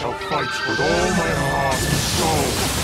Shall fight with all my heart and soul.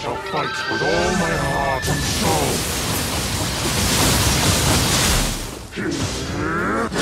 Shall fight with all my heart and soul.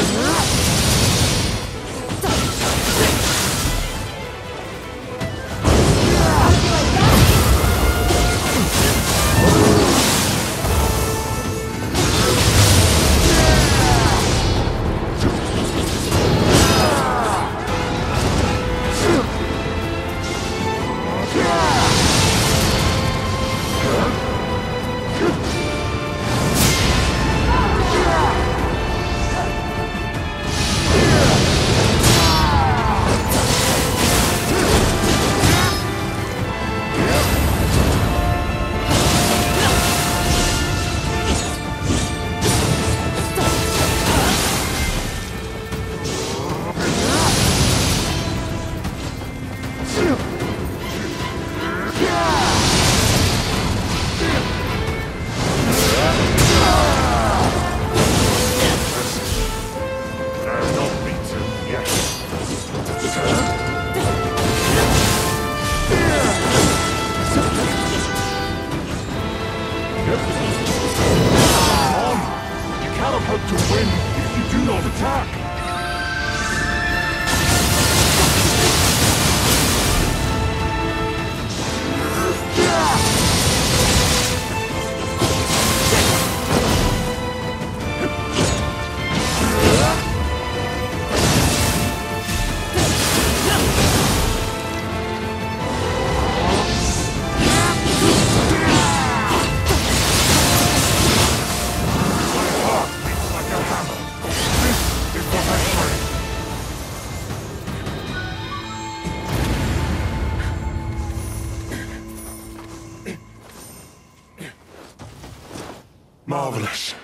Marvelous.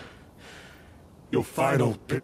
Your final bit